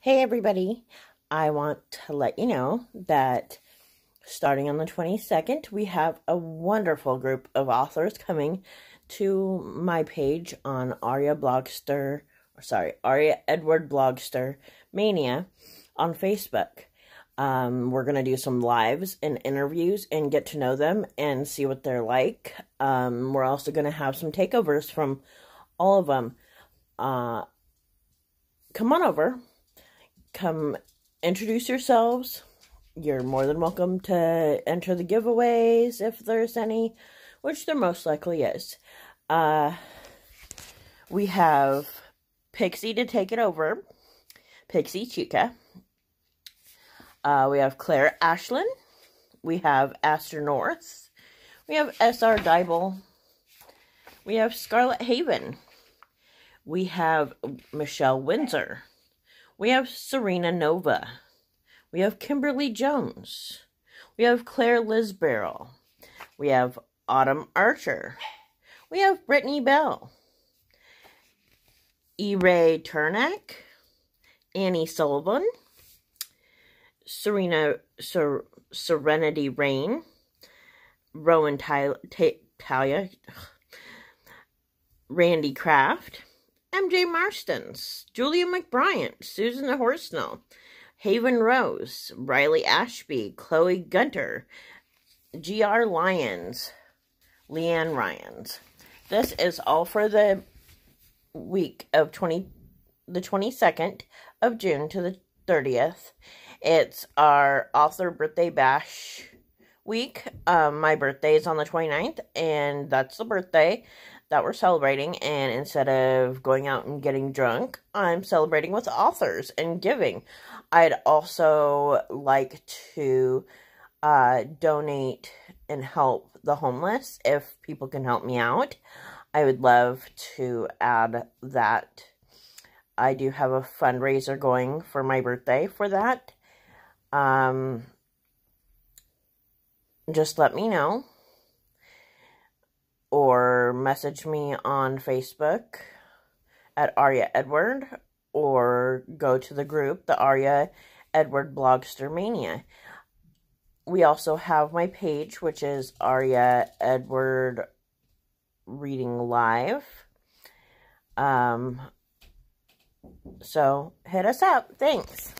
Hey everybody, I want to let you know that starting on the 22nd, we have a wonderful group of authors coming to my page on Arya Blogster, or sorry, Arya Edward Blogster Mania on Facebook. Um, we're going to do some lives and interviews and get to know them and see what they're like. Um, we're also going to have some takeovers from all of them. Uh, come on over come introduce yourselves. You're more than welcome to enter the giveaways if there's any, which there most likely is. Uh, we have Pixie to take it over, Pixie Chica. Uh, we have Claire Ashlyn. We have Aster North. We have S.R. Dybel. We have Scarlet Haven. We have Michelle Windsor. We have Serena Nova. We have Kimberly Jones. We have Claire Liz Lisbarrel. We have Autumn Archer. We have Brittany Bell. E. Ray Turnack. Annie Sullivan. Serena Ser, Serenity Rain. Rowan Talia. Randy Kraft. MJ Marstons, Julia McBryant, Susan Horsnell, Haven Rose, Riley Ashby, Chloe Gunter, G.R. Lyons, Leanne Ryans. This is all for the week of 20, the 22nd of June to the 30th. It's our author birthday bash week. Um, my birthday is on the 29th, and that's the birthday that we're celebrating. And instead of going out and getting drunk, I'm celebrating with authors and giving. I'd also like to uh, donate and help the homeless if people can help me out. I would love to add that. I do have a fundraiser going for my birthday for that. Um, just let me know message me on Facebook at Arya Edward or go to the group, the Arya Edward Blogster Mania. We also have my page, which is Arya Edward Reading Live. Um, so hit us up. Thanks.